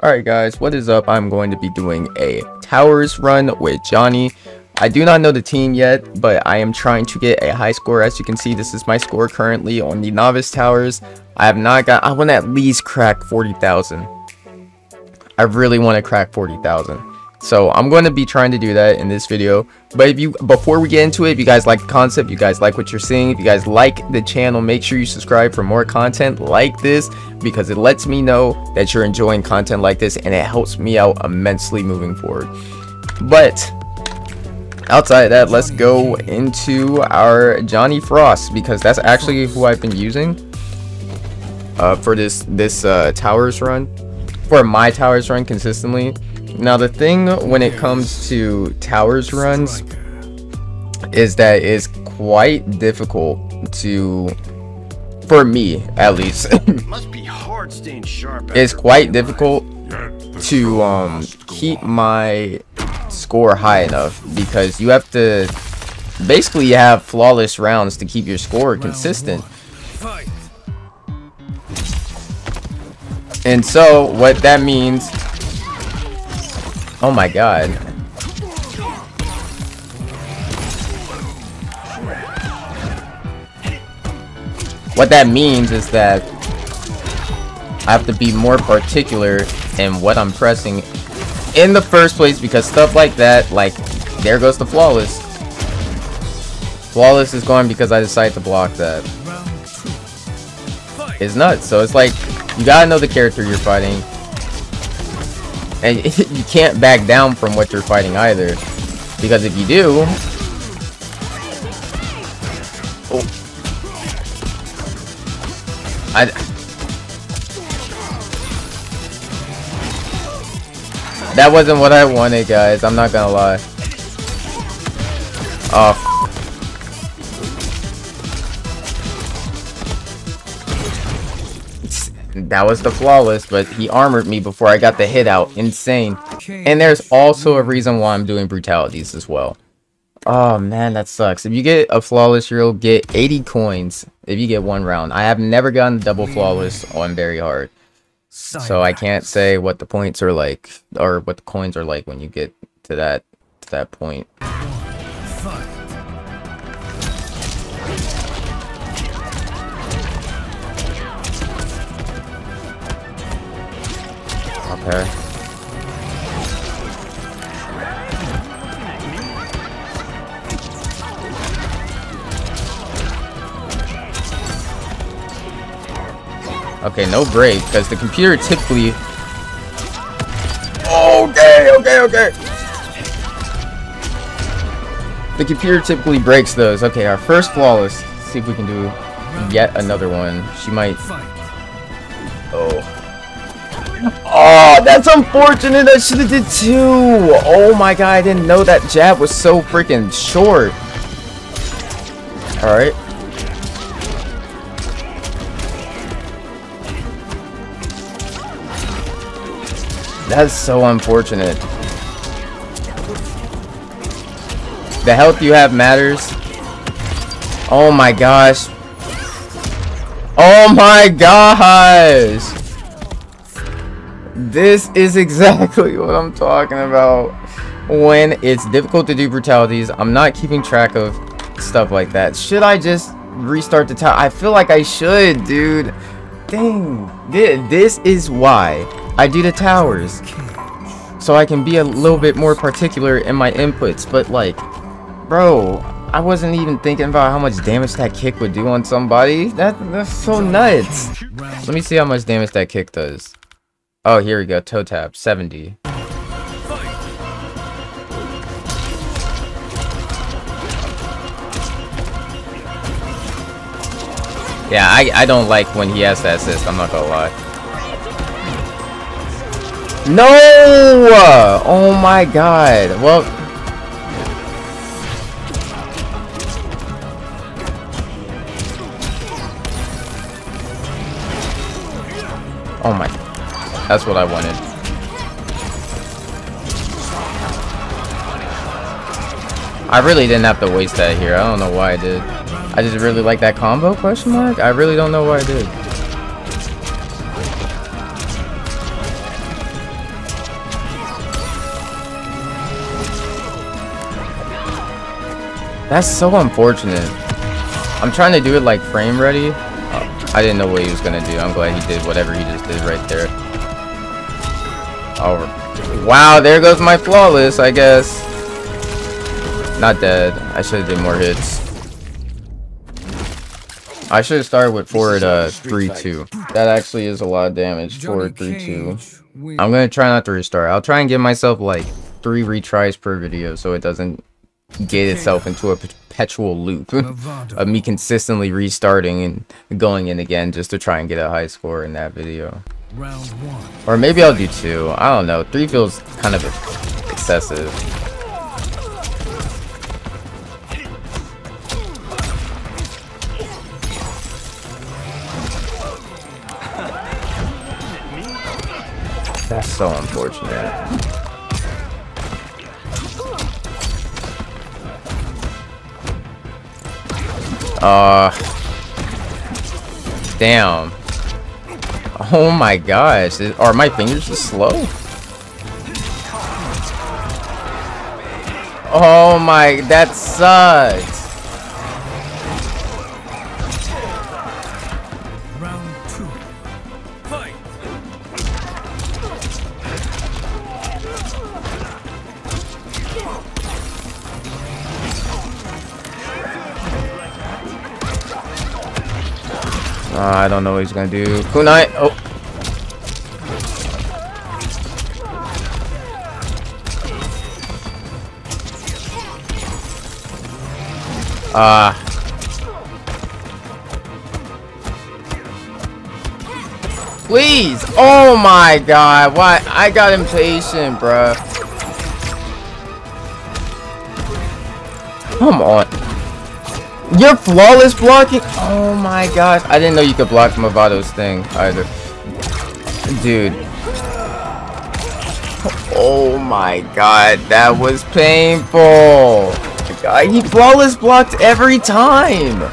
Alright guys, what is up? I'm going to be doing a towers run with Johnny. I do not know the team yet, but I am trying to get a high score. As you can see, this is my score currently on the novice towers. I have not got, I want to at least crack 40,000. I really want to crack 40,000. So I'm going to be trying to do that in this video. But if you, before we get into it, if you guys like the concept, you guys like what you're seeing, if you guys like the channel, make sure you subscribe for more content like this because it lets me know that you're enjoying content like this and it helps me out immensely moving forward. But outside that, let's go into our Johnny Frost because that's actually who I've been using uh, for this this uh, towers run, for my towers run consistently. Now the thing when it comes to towers runs is that it's quite difficult to for me at least. Must be hard staying sharp. it's quite difficult to um keep my score high enough because you have to basically you have flawless rounds to keep your score consistent. and so what that means Oh my god. What that means is that I have to be more particular in what I'm pressing in the first place because stuff like that, like, there goes the flawless. Flawless is going because I decided to block that. It's nuts. So it's like, you gotta know the character you're fighting. And you can't back down from what you're fighting either. Because if you do... Oh. I... That wasn't what I wanted, guys. I'm not gonna lie. Oh, That was the flawless, but he armored me before I got the hit out. Insane. And there's also a reason why I'm doing brutalities as well. Oh man, that sucks. If you get a flawless, you'll get 80 coins if you get one round. I have never gotten double flawless on very hard. So I can't say what the points are like or what the coins are like when you get to that to that point. Okay. Okay, no break, because the computer typically... Okay, okay, okay! The computer typically breaks those. Okay, our first flawless. Let's see if we can do yet another one. She might... Oh. Oh, that's unfortunate. I should have did two. Oh my god, I didn't know that jab was so freaking short. All right. That's so unfortunate. The health you have matters. Oh my gosh. Oh my gosh. This is exactly what I'm talking about. When it's difficult to do brutalities, I'm not keeping track of stuff like that. Should I just restart the tower? I feel like I should, dude. Dang. This is why I do the towers. So I can be a little bit more particular in my inputs. But like, bro, I wasn't even thinking about how much damage that kick would do on somebody. That, that's so nuts. Let me see how much damage that kick does. Oh, here we go. Toe tap. 70. Yeah, I, I don't like when he has that assist. I'm not gonna lie. No! Oh my god. Well... Oh my... That's what I wanted. I really didn't have to waste that here. I don't know why I did. I just really like that combo, question mark? I really don't know why I did. That's so unfortunate. I'm trying to do it like frame ready. Oh, I didn't know what he was going to do. I'm glad he did whatever he just did right there. Oh, wow, there goes my flawless, I guess. Not dead. I should have did more hits. I should have started with forward uh 3-2. That actually is a lot of damage. Forward 3-2. I'm gonna try not to restart. I'll try and give myself like three retries per video so it doesn't get itself into a perpetual loop of me consistently restarting and going in again just to try and get a high score in that video. Or maybe I'll do two. I don't know. Three feels kind of excessive. That's so unfortunate. Uh, damn. Oh my gosh, are my fingers just slow? Oh my, that sucks. I don't know what he's gonna do. Kunai! Oh! Ah. Uh. Please! Oh my god! Why? I got impatient, bruh. Come on. You're flawless blocking? Oh my gosh. I didn't know you could block Mavado's thing either. Dude. Oh my god. That was painful. God, he flawless blocked every time.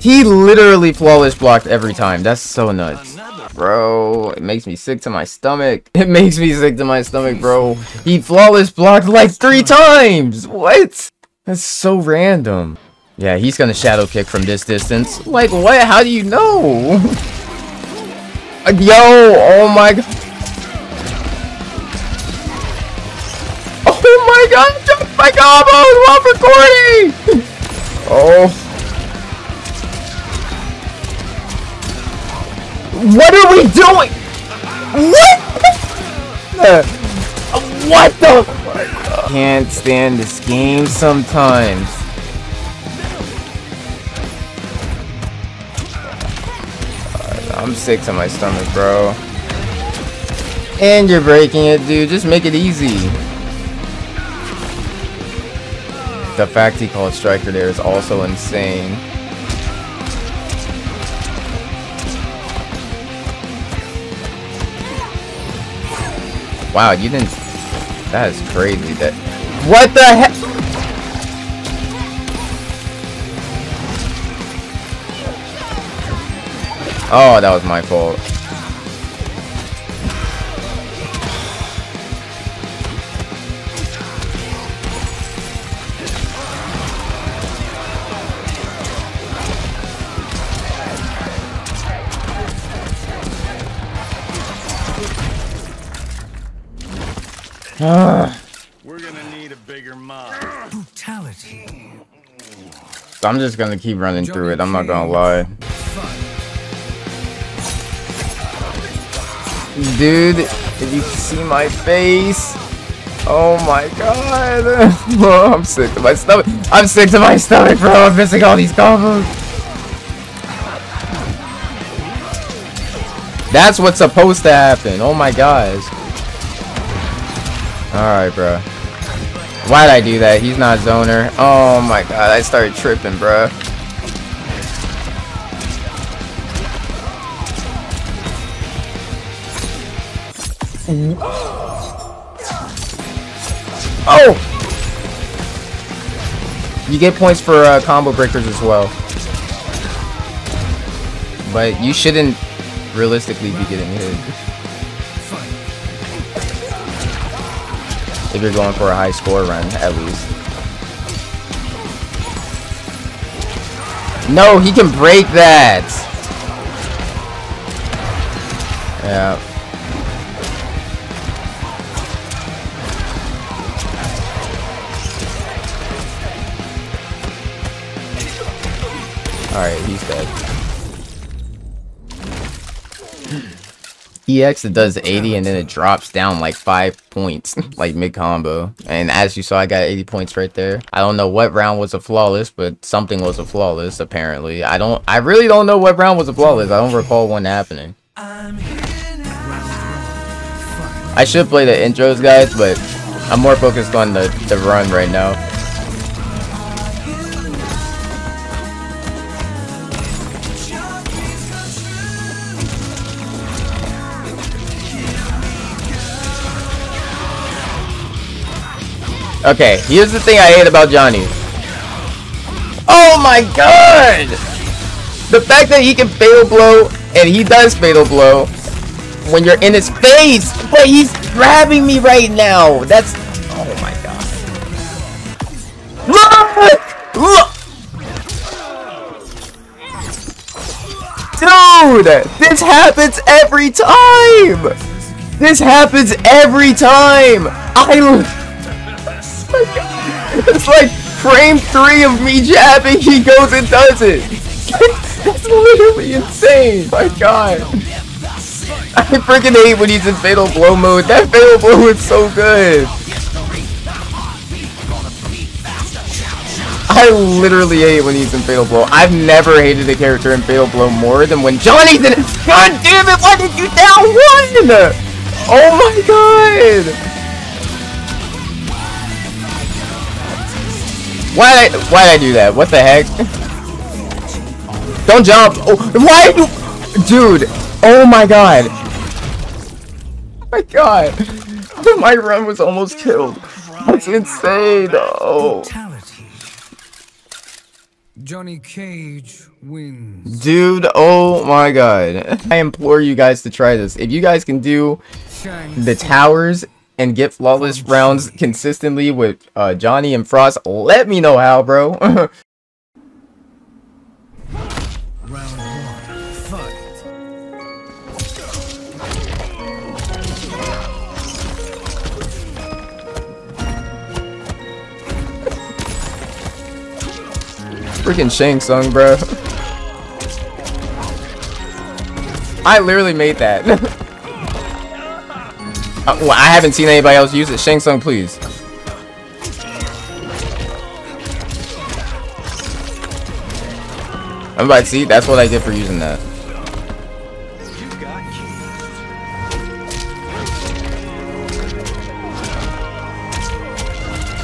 He literally flawless blocked every time. That's so nuts. Bro, it makes me sick to my stomach. It makes me sick to my stomach, bro. He flawless blocked like three times. What? That's so random. Yeah, he's gonna shadow kick from this distance. Like, what? How do you know? Yo, oh my god. Oh my god, my combos while recording! Oh. What are we doing? What? What the? can't stand this game sometimes. I'm sick to my stomach, bro. And you're breaking it, dude. Just make it easy. The fact he called Stryker there is also insane. Wow, you didn't that is crazy. That what the heck? Oh, that was my fault. I'm just gonna keep running through it. I'm not gonna lie. Dude, if you see my face. Oh my god. oh, I'm sick to my stomach. I'm sick to my stomach, bro. I'm missing all these combos. That's what's supposed to happen. Oh my gosh. Alright, bro. Why'd I do that? He's not zoner. Oh my god, I started tripping, bro. Oh! You get points for uh, combo breakers as well. But you shouldn't realistically be getting hit. if you're going for a high score run, at least. No, he can break that! Yeah. Alright, he's dead. EX it does 80 and then it drops down like 5 points, like mid combo. And as you saw, I got 80 points right there. I don't know what round was a flawless, but something was a flawless apparently. I don't, I really don't know what round was a flawless. I don't recall one happening. I should play the intros guys, but I'm more focused on the, the run right now. Okay, here's the thing I hate about Johnny. Oh my god! The fact that he can fatal blow, and he does fatal blow, when you're in his face, but he's grabbing me right now. That's, oh my god. Look! Look! Dude! This happens every time! This happens every time! I it's like frame three of me jabbing, he goes and does it. That's literally insane. My god. I freaking hate when he's in Fatal Blow mode. That Fatal Blow is so good. I literally hate when he's in Fatal Blow. I've never hated a character in Fatal Blow more than when Johnny's in it. God damn it, why did you down one? Oh my god. Why did I, why did I do that? What the heck? Don't jump! Oh, why you, dude? Oh my god! Oh my god! My run was almost killed. That's insane! Oh. Johnny Cage wins. Dude, oh my god. I implore you guys to try this. If you guys can do the towers and get flawless rounds consistently with uh, Johnny and Frost, let me know how, bro. Freaking Shang Tsung, bro. I literally made that. Uh, well, I haven't seen anybody else use it. Shang Tsung, please. I'm about to see. That's what I get for using that.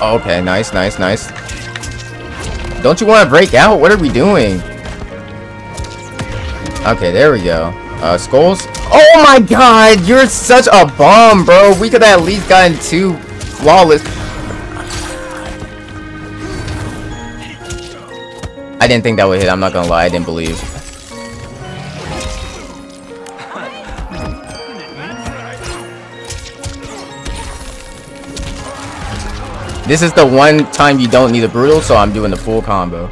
Okay, nice, nice, nice. Don't you want to break out? What are we doing? Okay, there we go. Uh, skulls? Oh my god, you're such a bomb, bro. We could have at least gotten two flawless. I didn't think that would hit, I'm not gonna lie, I didn't believe. This is the one time you don't need a brutal, so I'm doing the full combo.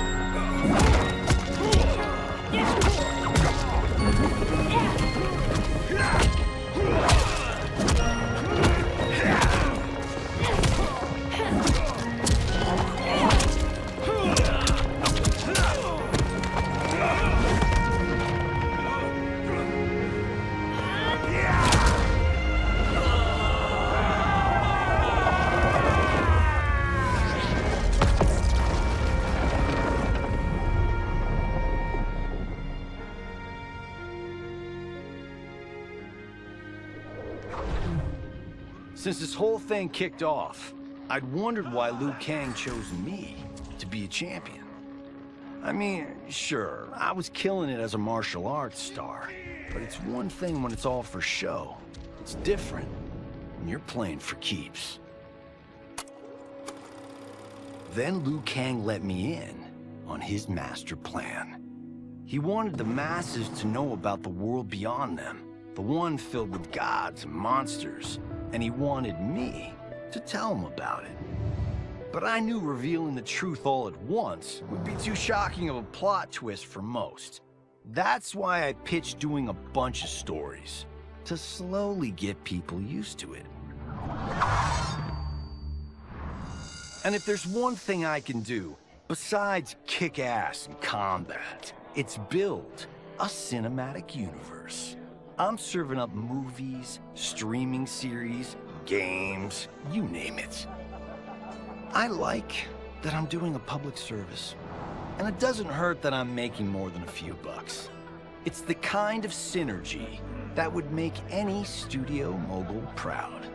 Since this whole thing kicked off, I'd wondered why Liu Kang chose me to be a champion. I mean, sure, I was killing it as a martial arts star, but it's one thing when it's all for show. It's different when you're playing for keeps. Then Liu Kang let me in on his master plan. He wanted the masses to know about the world beyond them, the one filled with gods and monsters, and he wanted me to tell him about it. but I knew revealing the truth all at once would be too shocking of a plot twist for most. That's why I pitched doing a bunch of stories, to slowly get people used to it. And if there's one thing I can do, besides kick ass in combat, it's build a cinematic universe. I'm serving up movies, streaming series, games, you name it. I like that I'm doing a public service. And it doesn't hurt that I'm making more than a few bucks. It's the kind of synergy that would make any studio mogul proud.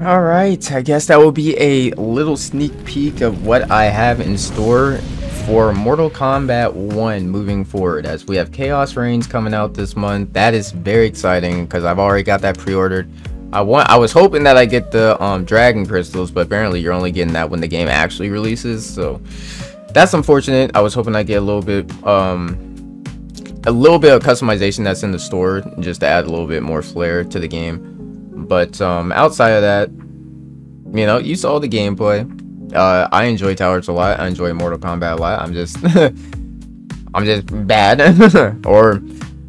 Alright, I guess that will be a little sneak peek of what I have in store for Mortal Kombat 1 moving forward as we have Khaos Reigns coming out this month. That is very exciting because I've already got that pre-ordered. I want I was hoping that I get the um, dragon crystals, but apparently you're only getting that when the game actually releases. So that's unfortunate. I was hoping I get a little bit um a little bit of customization that's in the store just to add a little bit more flair to the game. But um, outside of that, you know, you saw the gameplay. Uh, I enjoy Towers a lot. I enjoy Mortal Kombat a lot. I'm just, I'm just bad, or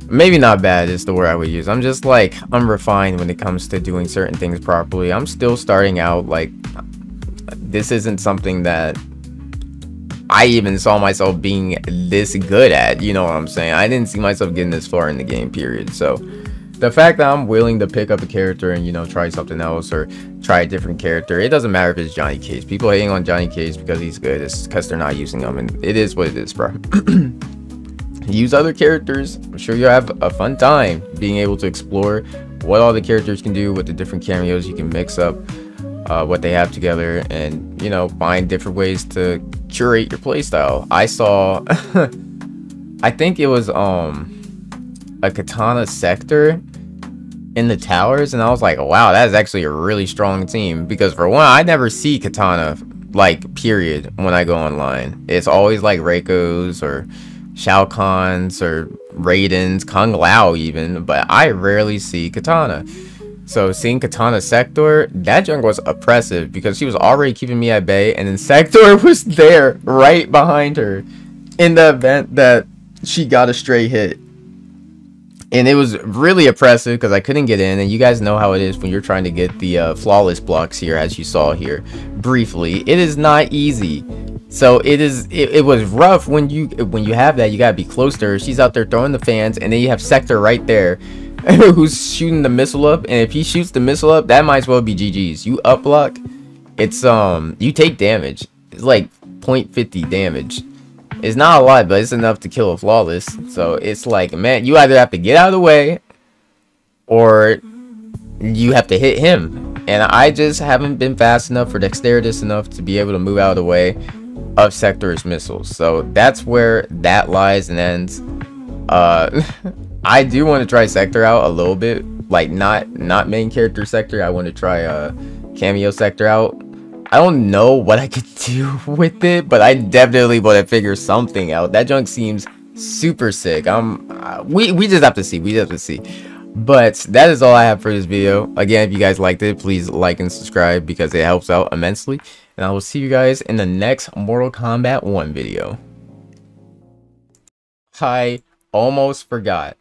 maybe not bad is the word I would use. I'm just like unrefined when it comes to doing certain things properly. I'm still starting out. Like, this isn't something that I even saw myself being this good at. You know what I'm saying? I didn't see myself getting this far in the game. Period. So the fact that I'm willing to pick up a character and you know try something else or try a different character, it doesn't matter if it's Johnny Cage. People are hating on Johnny Cage because he's good. It's because they're not using him, and it is what it is, bro. Use other characters. I'm sure you'll have a fun time being able to explore what all the characters can do with the different Kameos you can mix up. Uh, what they have together and you know find different ways to curate your playstyle i saw i think it was um a Kitana Sektor in the towers and I was like, wow, that is actually a really strong team because for one, I never see Kitana like period when I go online. It's always like Reiko's or Shao Kahn's or Raiden's, Kung Lao even, but I rarely see Kitana. So seeing Kitana Sektor, that junk was oppressive because she was already keeping me at bay and then Sektor was there right behind her in the event that she got a stray hit and it was really oppressive because I couldn't get in and you guys know how it is when you're trying to get the uh, flawless blocks here as you saw here briefly. It is not easy. So it is it, it was rough when you when you have that you gotta be close to her she's out there throwing the fans and then you have Sektor right there who's shooting the missile up and if he shoots the missile up that might as well be GG's you up block it's um you take damage. It's like 0.50 damage it's not a lot, but it's enough to kill a flawless. So it's like, man, you either have to get out of the way or you have to hit him. And I just haven't been fast enough or dexterous enough to be able to move out of the way of Sektor's missiles. So that's where that lies and ends. Uh, I do want to try Sektor out a little bit. Like, not not main character Sektor. I want to try uh, Kameo Sektor out I don't know what I could do with it, but I definitely want to figure something out. That junk seems super sick. Um, uh, we we just have to see. We just have to see. But that is all I have for this video. Again, if you guys liked it, please like and subscribe because it helps out immensely. And I will see you guys in the next Mortal Kombat 1 video. I almost forgot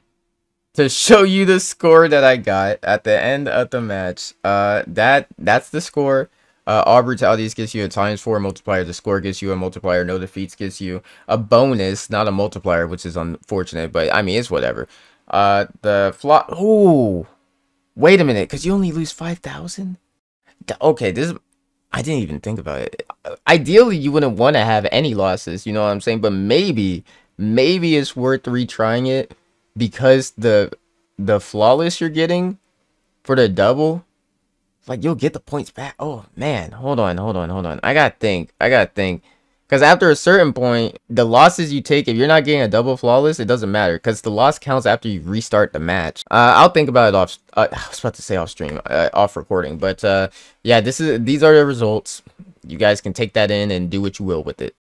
to show you the score that I got at the end of the match. Uh, that that's the score. Uh, all brutalities gives you a times 4 multiplier. The score gives you a multiplier. No defeats gives you a bonus, not a multiplier, which is unfortunate. But, I mean, it's whatever. Uh, the flop... Oh! Wait a minute, because you only lose 5,000? Okay, this is... I didn't even think about it. Ideally, you wouldn't want to have any losses, you know what I'm saying? But maybe, maybe it's worth retrying it because the the flawless you're getting for the double like you'll get the points back. Oh man, hold on, hold on, hold on. I gotta think. I gotta think. Because after a certain point, the losses you take, if you're not getting a double flawless, it doesn't matter. Because the loss counts after you restart the match. Uh, I'll think about it off. Uh, I was about to say off stream, uh, off recording. But uh, yeah, this is these are the results. You guys can take that in and do what you will with it.